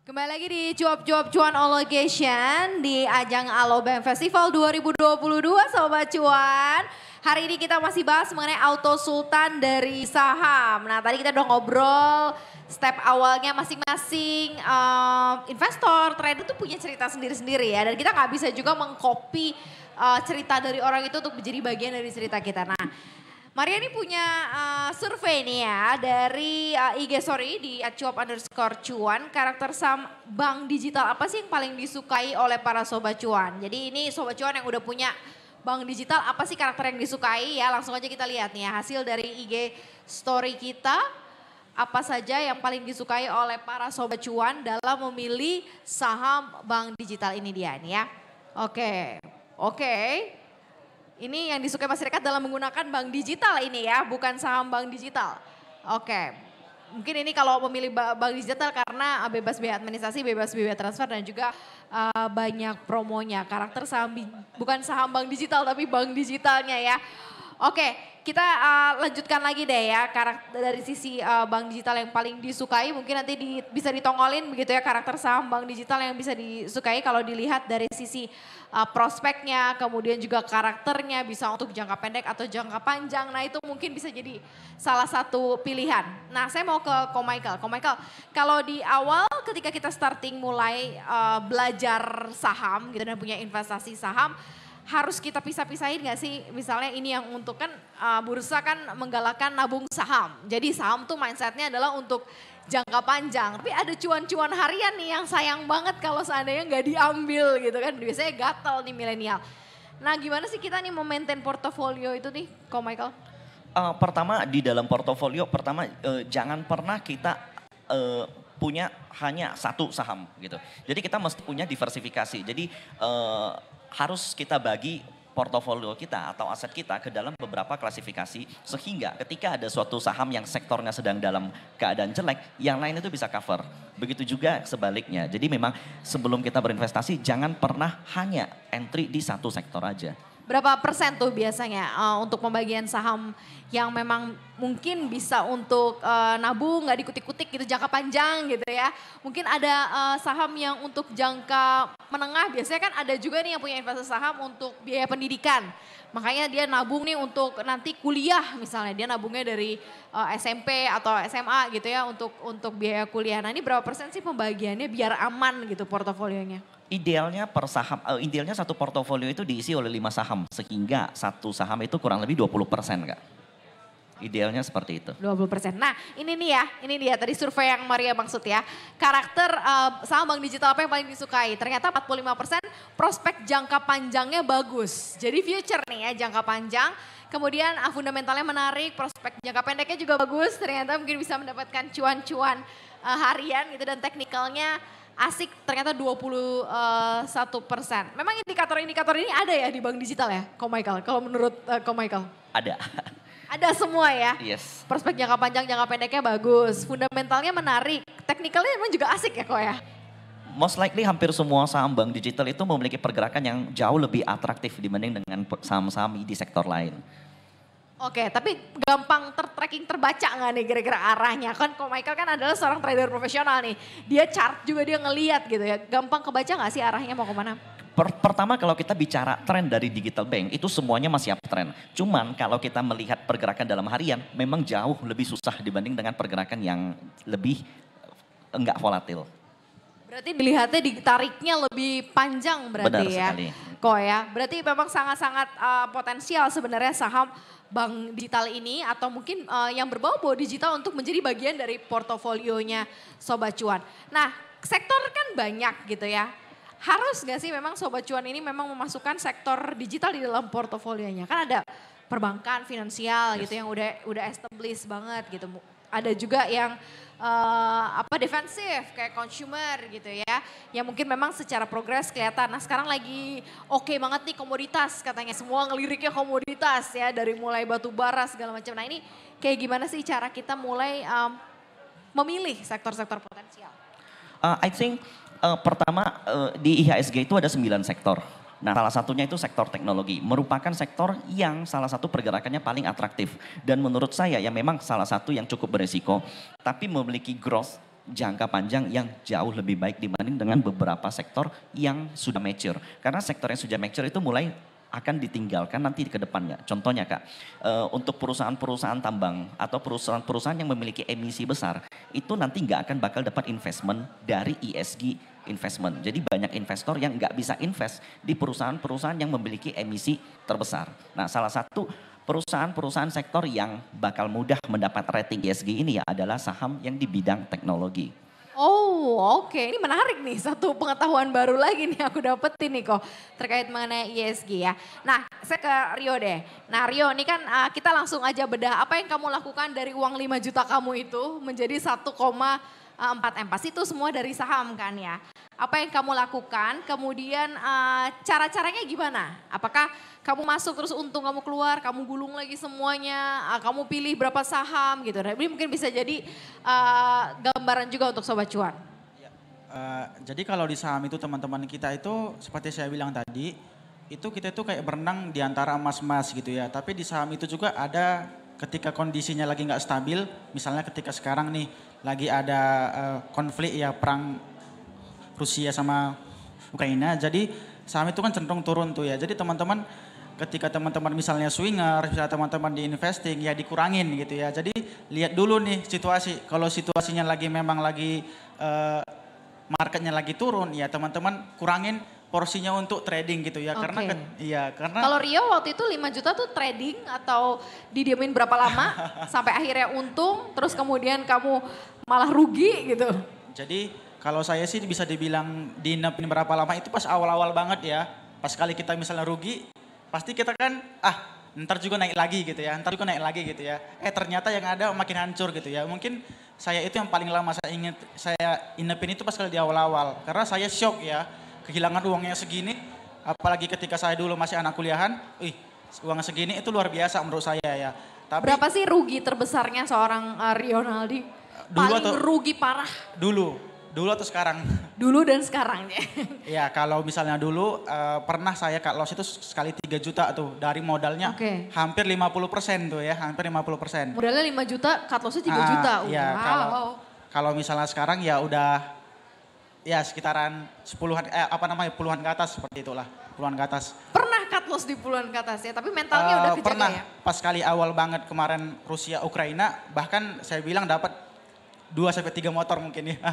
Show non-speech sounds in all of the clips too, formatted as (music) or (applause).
Kembali lagi di Cuap-Cuap Cuan on Location di ajang Alobank Festival 2022 Sobat Cuan. Hari ini kita masih bahas mengenai auto sultan dari saham. Nah tadi kita udah ngobrol step awalnya masing-masing uh, investor, trader tuh punya cerita sendiri-sendiri ya. Dan kita nggak bisa juga mengcopy uh, cerita dari orang itu untuk menjadi bagian dari cerita kita. Nah Maria ini punya uh, survei nih ya dari uh, IG story di acuap underscore cuan. Karakter saham bank digital apa sih yang paling disukai oleh para sobat cuan? Jadi ini sobat cuan yang udah punya bank digital apa sih karakter yang disukai ya? Langsung aja kita lihat nih ya hasil dari IG story kita. Apa saja yang paling disukai oleh para sobat cuan dalam memilih saham bank digital ini dia nih ya. Oke, oke. Ini yang disukai masyarakat dalam menggunakan bank digital ini ya, bukan saham bank digital. Oke, mungkin ini kalau memilih bank digital karena bebas biaya administrasi, bebas biaya transfer dan juga uh, banyak promonya. Karakter saham bukan saham bank digital tapi bank digitalnya ya. Oke, kita uh, lanjutkan lagi deh ya karakter dari sisi uh, bank digital yang paling disukai. Mungkin nanti di, bisa ditongolin begitu ya karakter saham bank digital yang bisa disukai kalau dilihat dari sisi uh, prospeknya, kemudian juga karakternya bisa untuk jangka pendek atau jangka panjang. Nah itu mungkin bisa jadi salah satu pilihan. Nah saya mau ke Ko Michael. Ko Michael, kalau di awal ketika kita starting mulai uh, belajar saham gitu dan punya investasi saham, harus kita pisah-pisahin gak sih? Misalnya ini yang untuk kan uh, bursa kan menggalakkan nabung saham. Jadi saham tuh mindsetnya adalah untuk jangka panjang. Tapi ada cuan-cuan harian nih yang sayang banget kalau seandainya nggak diambil gitu kan. Biasanya gatel nih milenial. Nah gimana sih kita nih memaintain portofolio itu nih, Ko Michael? Uh, pertama di dalam portofolio, pertama uh, jangan pernah kita uh, punya hanya satu saham gitu. Jadi kita mesti punya diversifikasi. Jadi uh, harus kita bagi portofolio kita atau aset kita ke dalam beberapa klasifikasi sehingga ketika ada suatu saham yang sektornya sedang dalam keadaan jelek, yang lain itu bisa cover. Begitu juga sebaliknya. Jadi memang sebelum kita berinvestasi jangan pernah hanya entry di satu sektor aja. Berapa persen tuh biasanya uh, untuk pembagian saham yang memang mungkin bisa untuk uh, nabung nggak dikutik-kutik gitu jangka panjang gitu ya. Mungkin ada uh, saham yang untuk jangka menengah biasanya kan ada juga nih yang punya investasi saham untuk biaya pendidikan. Makanya dia nabung nih untuk nanti kuliah misalnya dia nabungnya dari uh, SMP atau SMA gitu ya untuk untuk biaya kuliah. Nah ini berapa persen sih pembagiannya biar aman gitu portofolionya? Idealnya per saham, uh, idealnya satu portofolio itu diisi oleh lima saham sehingga satu saham itu kurang lebih 20 persen kak. Idealnya seperti itu. 20 persen. Nah ini nih ya, ini dia tadi survei yang Maria maksud ya. Karakter uh, saham bank digital apa yang paling disukai? Ternyata 45 persen prospek jangka panjangnya bagus. Jadi future nih ya jangka panjang. Kemudian uh, fundamentalnya menarik, prospek jangka pendeknya juga bagus. Ternyata mungkin bisa mendapatkan cuan-cuan uh, harian gitu dan teknikalnya asik ternyata 21 persen. Memang indikator-indikator ini ada ya di bank digital ya, Ko Michael? Kalau menurut uh, Ko Michael? Ada. Ada semua ya? Yes. Prospek jangka panjang, jangka pendeknya bagus. Fundamentalnya menarik. Teknikalnya memang juga asik ya kok ya? Most likely hampir semua saham bank digital itu memiliki pergerakan yang jauh lebih atraktif dibanding dengan saham-saham di sektor lain. Oke, tapi gampang ter-tracking terbaca nggak nih kira-kira arahnya? Kan kalau Michael kan adalah seorang trader profesional nih. Dia chart juga dia ngeliat gitu ya. Gampang kebaca nggak sih arahnya mau ke mana? pertama kalau kita bicara tren dari digital bank itu semuanya masih uptrend. Cuman kalau kita melihat pergerakan dalam harian memang jauh lebih susah dibanding dengan pergerakan yang lebih enggak volatil. Berarti dilihatnya ditariknya lebih panjang berarti Benar ya. Sekali. Kok ya. Berarti memang sangat-sangat uh, potensial sebenarnya saham bank digital ini atau mungkin uh, yang berbau-bau digital untuk menjadi bagian dari portofolionya Sobat Cuan. Nah sektor kan banyak gitu ya harus gak sih memang Sobat Cuan ini memang memasukkan sektor digital di dalam portofolionya? Kan ada perbankan, finansial yes. gitu yang udah udah established banget gitu. Ada juga yang uh, apa defensif kayak consumer gitu ya. Yang mungkin memang secara progres kelihatan. Nah sekarang lagi oke okay banget nih komoditas katanya. Semua ngeliriknya komoditas ya dari mulai batu bara segala macam. Nah ini kayak gimana sih cara kita mulai um, memilih sektor-sektor potensial? Uh, I think uh, pertama uh, di IHSG itu ada sembilan sektor. Nah, salah satunya itu sektor teknologi, merupakan sektor yang salah satu pergerakannya paling atraktif dan menurut saya ya memang salah satu yang cukup beresiko, tapi memiliki growth jangka panjang yang jauh lebih baik dibanding dengan beberapa sektor yang sudah mature. Karena sektor yang sudah mature itu mulai akan ditinggalkan nanti ke depannya. Contohnya Kak, uh, untuk perusahaan-perusahaan tambang atau perusahaan-perusahaan yang memiliki emisi besar, itu nanti nggak akan bakal dapat investment dari ESG investment. Jadi banyak investor yang nggak bisa invest di perusahaan-perusahaan yang memiliki emisi terbesar. Nah salah satu perusahaan-perusahaan sektor yang bakal mudah mendapat rating ESG ini ya adalah saham yang di bidang teknologi. Oh oke, okay. ini menarik nih satu pengetahuan baru lagi nih aku dapetin nih kok terkait mengenai ESG ya. Nah saya ke Rio deh. Nah Rio ini kan uh, kita langsung aja bedah apa yang kamu lakukan dari uang 5 juta kamu itu menjadi 1,4 M. Pasti itu semua dari saham kan ya. Apa yang kamu lakukan, kemudian uh, cara-caranya gimana? Apakah kamu masuk terus untung kamu keluar, kamu gulung lagi semuanya, uh, kamu pilih berapa saham gitu. Nah, ini mungkin bisa jadi uh, gambaran juga untuk Sobat Cuan. Uh, jadi kalau di saham itu teman-teman kita itu seperti saya bilang tadi, itu kita itu kayak berenang di antara emas-emas gitu ya. Tapi di saham itu juga ada ketika kondisinya lagi nggak stabil, misalnya ketika sekarang nih lagi ada uh, konflik ya perang Rusia sama Ukraina, jadi saham itu kan cenderung turun tuh ya. Jadi teman-teman ketika teman-teman misalnya swinger, misalnya teman-teman di investing ya dikurangin gitu ya. Jadi lihat dulu nih situasi. Kalau situasinya lagi memang lagi uh, marketnya lagi turun ya teman-teman kurangin porsinya untuk trading gitu ya. Okay. Karena iya karena Kalau Rio waktu itu 5 juta tuh trading atau didiamin berapa lama (laughs) sampai akhirnya untung terus kemudian kamu malah rugi gitu. Jadi kalau saya sih bisa dibilang dinepin berapa lama itu pas awal-awal banget ya. Pas kali kita misalnya rugi, pasti kita kan ah ntar juga naik lagi gitu ya, ntar juga naik lagi gitu ya. Eh ternyata yang ada makin hancur gitu ya. Mungkin saya itu yang paling lama saya ingat saya inepin itu pas kali di awal-awal. Karena saya shock ya, kehilangan uangnya segini. Apalagi ketika saya dulu masih anak kuliahan, ih uang segini itu luar biasa menurut saya ya. Tapi, Berapa sih rugi terbesarnya seorang uh, Rionaldi? Dulu paling atau, rugi parah? Dulu, Dulu atau sekarang? (laughs) Dulu dan sekarang ya. Iya (laughs) kalau misalnya dulu uh, pernah saya cut loss itu sekali 3 juta tuh dari modalnya okay. hampir 50 persen tuh ya hampir 50 persen. Modalnya 5 juta cut lossnya 3 ah, juta. Iya wow. kalau kalau misalnya sekarang ya udah ya sekitaran sepuluhan eh, apa namanya puluhan ke atas seperti itulah puluhan ke atas. Pernah cut loss di puluhan ke atas ya tapi mentalnya uh, udah kejaga pernah, ya? Pas kali awal banget kemarin Rusia Ukraina bahkan saya bilang dapat dua sampai tiga motor mungkin ya. (laughs)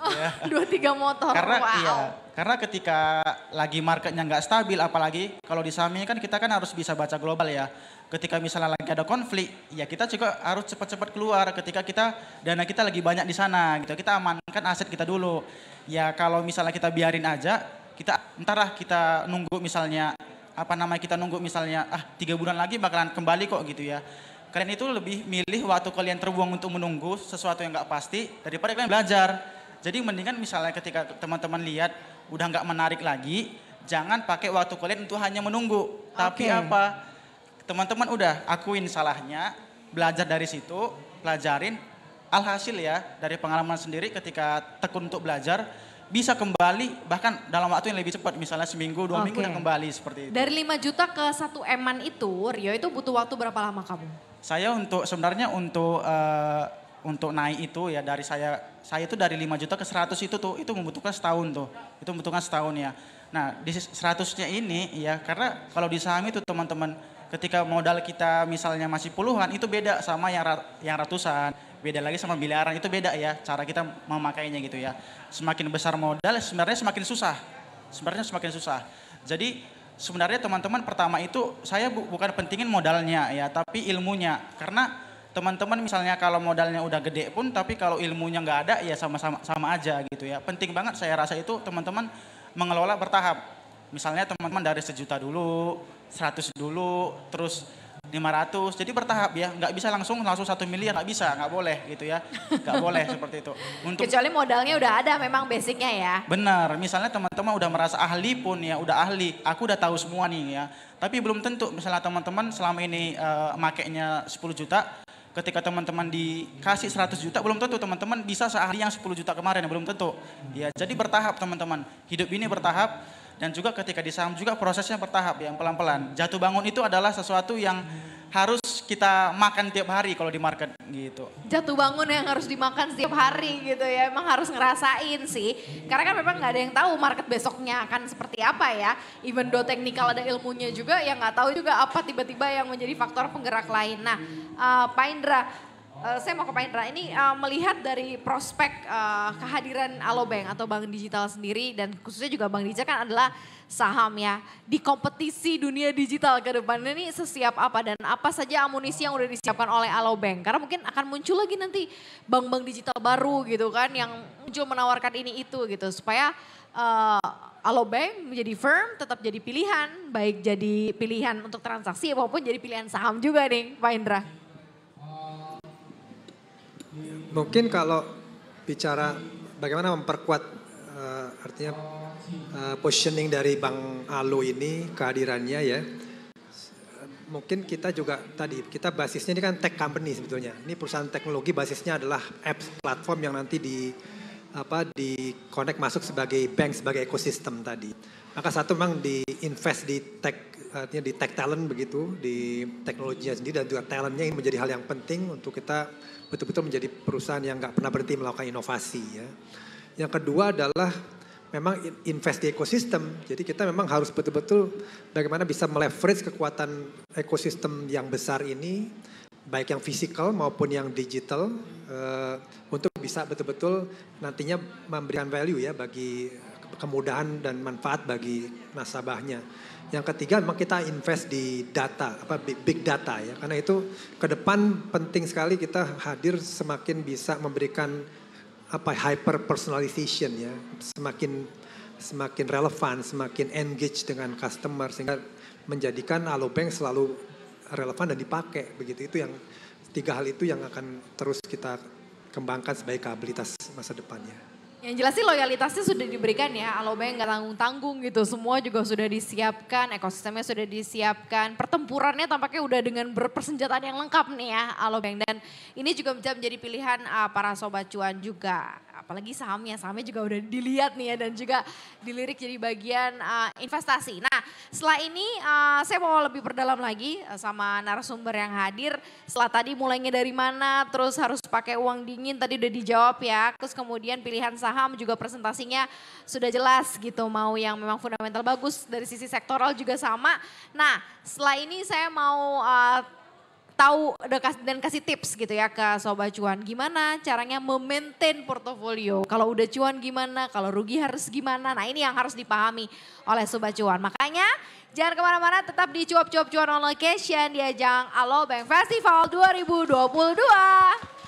Oh, ya. (laughs) Dua tiga motor. Karena wow. iya, karena ketika lagi marketnya nggak stabil, apalagi kalau di saham kan kita kan harus bisa baca global ya. Ketika misalnya lagi ada konflik, ya kita juga harus cepat-cepat keluar. Ketika kita dana kita lagi banyak di sana, gitu. Kita amankan aset kita dulu. Ya kalau misalnya kita biarin aja, kita entarlah kita nunggu misalnya apa namanya kita nunggu misalnya ah tiga bulan lagi bakalan kembali kok gitu ya kalian itu lebih milih waktu kalian terbuang untuk menunggu sesuatu yang nggak pasti daripada kalian belajar. Jadi mendingan misalnya ketika teman-teman lihat udah nggak menarik lagi, jangan pakai waktu kalian untuk hanya menunggu. Tapi apa? Teman-teman udah akuin salahnya, belajar dari situ, pelajarin. Alhasil ya dari pengalaman sendiri ketika tekun untuk belajar, bisa kembali bahkan dalam waktu yang lebih cepat misalnya seminggu dua okay. minggu udah kembali seperti itu. Dari 5 juta ke satu eman itu Rio itu butuh waktu berapa lama kamu? Saya untuk sebenarnya untuk uh, untuk naik itu ya dari saya saya itu dari 5 juta ke 100 itu tuh itu membutuhkan setahun tuh. Itu membutuhkan setahun ya. Nah, di 100-nya ini ya karena kalau di saham itu teman-teman ketika modal kita misalnya masih puluhan itu beda sama yang yang ratusan, beda lagi sama miliaran itu beda ya cara kita memakainya gitu ya. Semakin besar modal sebenarnya semakin susah. Sebenarnya semakin susah. Jadi sebenarnya teman-teman pertama itu saya bu bukan pentingin modalnya ya, tapi ilmunya. Karena teman-teman misalnya kalau modalnya udah gede pun, tapi kalau ilmunya nggak ada ya sama-sama sama aja gitu ya. Penting banget saya rasa itu teman-teman mengelola bertahap. Misalnya teman-teman dari sejuta dulu, 100 dulu, terus 500 jadi bertahap ya. Nggak bisa langsung langsung satu miliar. Nggak bisa nggak boleh gitu ya. Nggak (laughs) boleh seperti itu. Untuk kecuali modalnya udah ada memang basicnya ya. Benar. Misalnya teman-teman udah merasa ahli pun ya udah ahli. Aku udah tahu semua nih ya. Tapi belum tentu misalnya teman-teman selama ini uh, makainya 10 juta ketika teman-teman dikasih 100 juta belum tentu teman-teman bisa seahli yang 10 juta kemarin. Belum tentu. Ya jadi bertahap teman-teman. Hidup ini bertahap dan juga ketika di saham juga prosesnya bertahap yang pelan-pelan. Jatuh bangun itu adalah sesuatu yang harus kita makan tiap hari kalau di market gitu. Jatuh bangun yang harus dimakan setiap hari gitu ya. Emang harus ngerasain sih. Karena kan memang nggak ada yang tahu market besoknya akan seperti apa ya. Even though teknikal ada ilmunya juga, ya nggak tahu juga apa tiba-tiba yang menjadi faktor penggerak lain. Nah, uh, Pak Indra, Uh, saya mau ke Pak Indra, ini uh, melihat dari prospek uh, kehadiran Alobank atau bank digital sendiri dan khususnya juga bank digital kan adalah saham ya. Di kompetisi dunia digital ke depan ini sesiap apa dan apa saja amunisi yang udah disiapkan oleh Alobank. Karena mungkin akan muncul lagi nanti bank-bank digital baru gitu kan yang muncul menawarkan ini itu gitu supaya uh, Alobank menjadi firm tetap jadi pilihan, baik jadi pilihan untuk transaksi maupun jadi pilihan saham juga nih Pak Indra. Mungkin kalau bicara bagaimana memperkuat uh, artinya uh, positioning dari Bang Alo ini kehadirannya ya. Mungkin kita juga tadi kita basisnya ini kan tech company sebetulnya. Ini perusahaan teknologi basisnya adalah apps platform yang nanti di apa di connect masuk sebagai bank sebagai ekosistem tadi. Maka satu memang di invest di tech artinya di tech talent begitu, di teknologinya sendiri dan juga talentnya ini menjadi hal yang penting untuk kita betul-betul menjadi perusahaan yang nggak pernah berhenti melakukan inovasi ya. Yang kedua adalah memang invest di ekosistem. Jadi kita memang harus betul-betul bagaimana bisa meleverage kekuatan ekosistem yang besar ini, baik yang fisikal maupun yang digital, uh, untuk bisa betul-betul nantinya memberikan value ya bagi kemudahan dan manfaat bagi nasabahnya. Yang ketiga memang kita invest di data, apa big data ya. Karena itu ke depan penting sekali kita hadir semakin bisa memberikan apa hyper personalization ya, semakin semakin relevan, semakin engage dengan customer sehingga menjadikan Alobank selalu relevan dan dipakai begitu. Itu yang tiga hal itu yang akan terus kita kembangkan sebagai kapabilitas masa depannya. Yang jelas sih loyalitasnya sudah diberikan ya, Alobank nggak tanggung-tanggung gitu, semua juga sudah disiapkan, ekosistemnya sudah disiapkan, pertempurannya tampaknya udah dengan berpersenjataan yang lengkap nih ya Alobank. Dan ini juga bisa menjadi pilihan uh, para sobat cuan juga, apalagi sahamnya, sahamnya juga udah dilihat nih ya dan juga dilirik jadi bagian uh, investasi. Nah setelah ini uh, saya mau lebih perdalam lagi uh, sama narasumber yang hadir, setelah tadi mulainya dari mana, terus harus pakai uang dingin, tadi udah dijawab ya, terus kemudian pilihan saham saham juga presentasinya sudah jelas gitu. Mau yang memang fundamental bagus dari sisi sektoral juga sama. Nah setelah ini saya mau uh, tahu dan kasih tips gitu ya ke Sobat Cuan. Gimana caranya memaintain portofolio. Kalau udah cuan gimana, kalau rugi harus gimana. Nah ini yang harus dipahami oleh Sobat Cuan. Makanya jangan ke mana-mana tetap di Cuap-Cuap Cuan on Location di ajang Alo Bank Festival 2022.